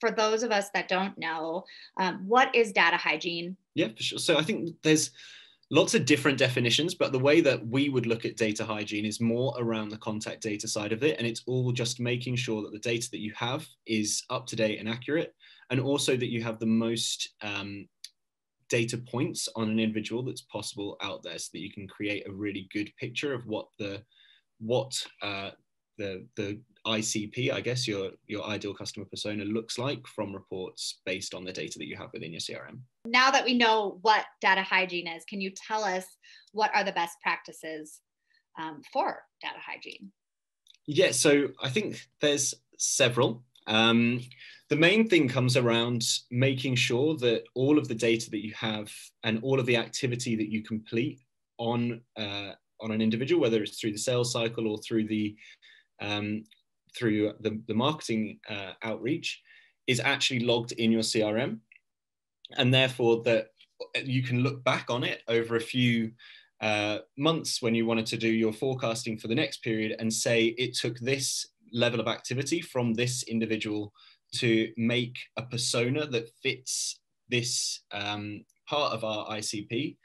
for those of us that don't know, um, what is data hygiene? Yeah, for sure. So I think there's lots of different definitions, but the way that we would look at data hygiene is more around the contact data side of it. And it's all just making sure that the data that you have is up to date and accurate, and also that you have the most um, data points on an individual that's possible out there so that you can create a really good picture of what the what uh, the the ICP, I guess your your ideal customer persona looks like from reports based on the data that you have within your CRM. Now that we know what data hygiene is, can you tell us what are the best practices um, for data hygiene? Yeah, so I think there's several. Um, the main thing comes around making sure that all of the data that you have and all of the activity that you complete on uh, on an individual, whether it's through the sales cycle or through the um, through the, the marketing uh, outreach is actually logged in your CRM. And therefore that you can look back on it over a few uh, months when you wanted to do your forecasting for the next period and say it took this level of activity from this individual to make a persona that fits this um, part of our ICP,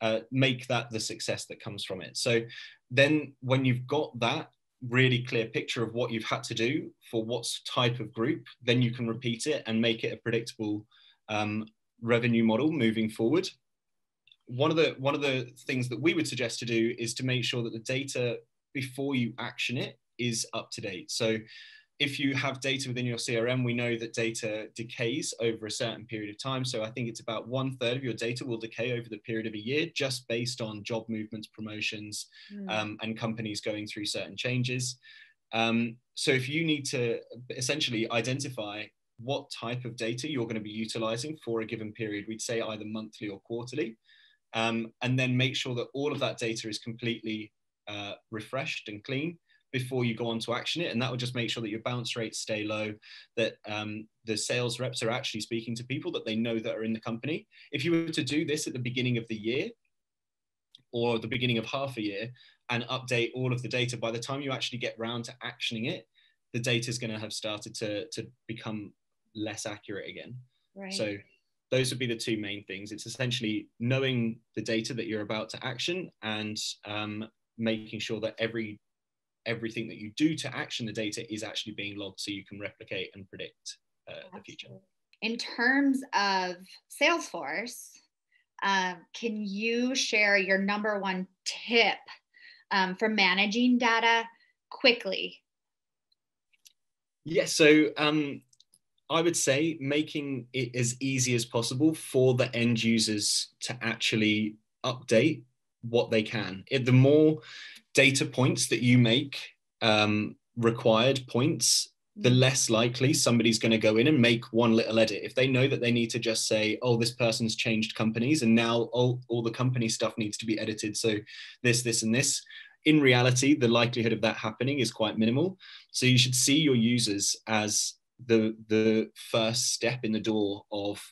uh, make that the success that comes from it. So then when you've got that, really clear picture of what you've had to do for what type of group, then you can repeat it and make it a predictable um, revenue model moving forward. One of the one of the things that we would suggest to do is to make sure that the data before you action it is up to date. So if you have data within your CRM, we know that data decays over a certain period of time. So I think it's about one third of your data will decay over the period of a year, just based on job movements, promotions, mm. um, and companies going through certain changes. Um, so if you need to essentially identify what type of data you're going to be utilizing for a given period, we'd say either monthly or quarterly, um, and then make sure that all of that data is completely uh, refreshed and clean before you go on to action it. And that will just make sure that your bounce rates stay low, that um, the sales reps are actually speaking to people that they know that are in the company. If you were to do this at the beginning of the year or the beginning of half a year and update all of the data, by the time you actually get round to actioning it, the data is going to have started to, to become less accurate again. Right. So those would be the two main things. It's essentially knowing the data that you're about to action and um, making sure that every everything that you do to action the data is actually being logged so you can replicate and predict uh, the future. In terms of Salesforce, um, can you share your number one tip um, for managing data quickly? Yes, yeah, so um, I would say making it as easy as possible for the end users to actually update what they can. It, the more data points that you make um, required points, the mm. less likely somebody's going to go in and make one little edit. If they know that they need to just say, oh, this person's changed companies and now all, all the company stuff needs to be edited. So this, this, and this. In reality, the likelihood of that happening is quite minimal. So you should see your users as the the first step in the door of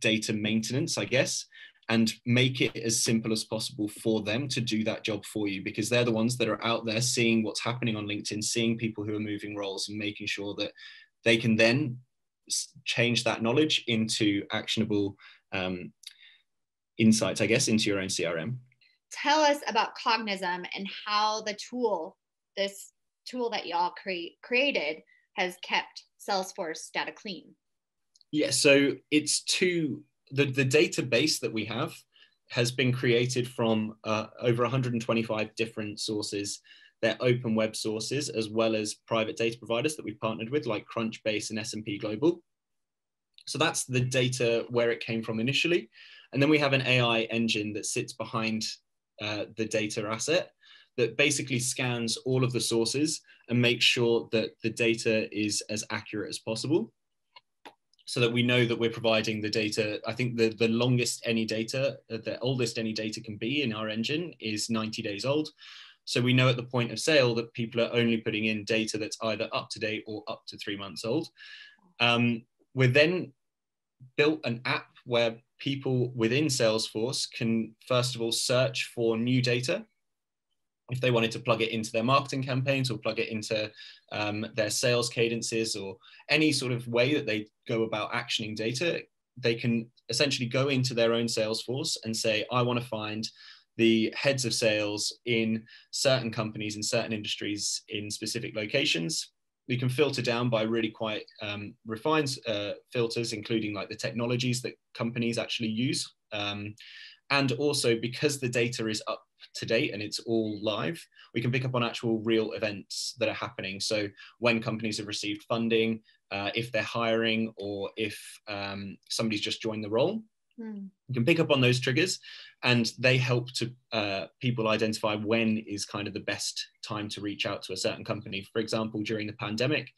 data maintenance, I guess and make it as simple as possible for them to do that job for you because they're the ones that are out there seeing what's happening on LinkedIn, seeing people who are moving roles and making sure that they can then change that knowledge into actionable um, insights, I guess, into your own CRM. Tell us about Cognism and how the tool, this tool that y'all cre- created, has kept Salesforce data clean. Yeah, so it's two the, the database that we have has been created from uh, over 125 different sources. They're open web sources as well as private data providers that we've partnered with, like Crunchbase and S&P Global. So that's the data where it came from initially. And then we have an AI engine that sits behind uh, the data asset that basically scans all of the sources and makes sure that the data is as accurate as possible so that we know that we're providing the data. I think the, the longest any data, uh, the oldest any data can be in our engine is 90 days old. So we know at the point of sale that people are only putting in data that's either up to date or up to three months old. Um, we then built an app where people within Salesforce can, first of all, search for new data. If they wanted to plug it into their marketing campaigns or plug it into um, their sales cadences or any sort of way that they go about actioning data, they can essentially go into their own Salesforce and say, I want to find the heads of sales in certain companies in certain industries in specific locations we can filter down by really quite um, refined uh, filters, including like the technologies that companies actually use. Um, and also because the data is up to date and it's all live, we can pick up on actual real events that are happening. So when companies have received funding, uh, if they're hiring, or if um, somebody's just joined the role, Mm. You can pick up on those triggers, and they help to uh, people identify when is kind of the best time to reach out to a certain company. For example, during the pandemic,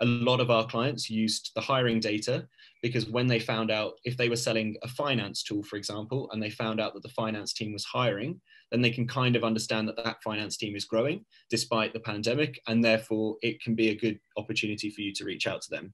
a lot of our clients used the hiring data because when they found out if they were selling a finance tool, for example, and they found out that the finance team was hiring, then they can kind of understand that that finance team is growing despite the pandemic, and therefore it can be a good opportunity for you to reach out to them.